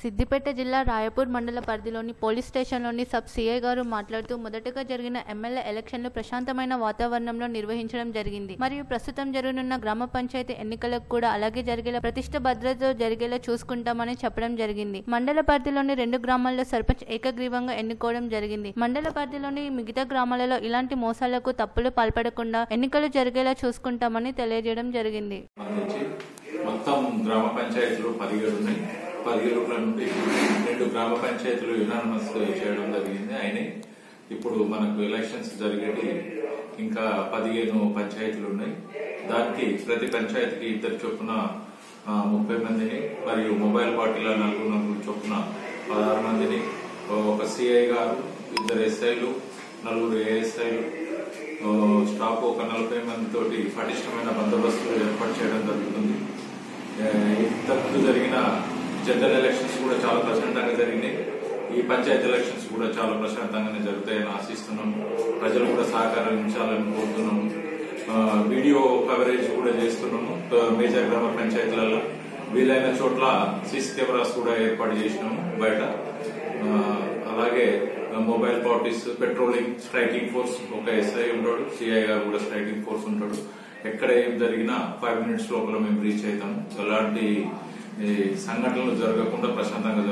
సిద్దిపేట జిల్లా రాయపూర్ మండల పరిధిలోని పోలీస్ స్టేషన్లోని సబ్ సిఐ గారు మాట్లాడుతూ మొదటగా జరిగిన ఎమ్మెల్యే ఎలక్షన్లు ప్రశాంతమైన వాతావరణంలో నిర్వహించడం జరిగింది. మరియు ప్రస్తుతం జరగనున్న గ్రామ పంచాయతీ ఎన్నికలకు కూడా అలాగే జరిగేలా ప్రతిష్ట భద్రతతో జరిగేలా చూసుకుంటామని చెప్పడం జరిగింది. మండల పరిధిలోని రెండు గ్రామాల్లో సర్పంచ్ ఏకగ్రీవంగా ఎన్నుకోవడం జరిగింది. మండల పరిధిలోని మిగతా గ్రామాలలో ఇలాంటి మోసాలకు తప్పులు పాల్పడకుండా ఎన్నికలు జరిగేలా చూసుకుంటామని తెలియజేయడం జరిగింది. మొత్తం గ్రామ పంచాయతీలు పదిహేడు ఉన్నాయి. పదిహేడుల నుండి రెండు గ్రామ పంచాయతీలు యునానమస్ చేయడం జరిగింది. అయినాయి. ఇప్పుడు మనకు ఎలక్షన్స్ జరిగేటి ఇంకా పదిహేను పంచాయతీలు ఉన్నాయి. దానికి ప్రతి పంచాయతీకి ఇద్దరు చొప్పున ముప్పై మందిని మరియు మొబైల్ పార్టీల నలుగురు నలుగురు చొప్పున పదహారు మందిని ఒక సిఐ గారు ఇద్దరు ఎస్ఐలు నలుగురు ఏఎస్ఐలు స్టాఫ్ ఒక నలభై మంది తోటి పటిష్టమైన బందోబస్తులు ఏర్పాటు చేయడం జరుగుతుంది ఆ, ఇంతకుముందు జరిగిన జనరల్ ఎలక్షన్స్ కూడా చాలా ప్రశాంతంగా జరిగినాయి. ఈ పంచాయతీ ఎలక్షన్స్ కూడా చాలా ప్రశాంతంగానే జరుగుతాయని ఆశిస్తున్నాం ప్రజలు కూడా సహకరించాలని కోరుతున్నాము. వీడియో కవరేజ్ కూడా చేస్తున్నాము. మేజర్ గ్రామ పంచాయతీలలో వీలైన చోట్ల సీసీ కెమెరాస్ కూడా ఏర్పాటు చేసినాము బయట. అలాగే mobile parties patrolling striking force ఒక ఎస్ఐ ఉంటాడు సిఐ గారు కూడా స్ట్రైకింగ్ ఫోర్స్ ఉంటాడు. ఎక్కడ ఏం జరిగినా ఫైవ్ మినిట్స్ లోపల మేము రీచ్ అవుతాము. అలాంటి సంఘటనలు జరగకుండా ప్రశాంతంగా